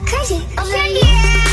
crazy over you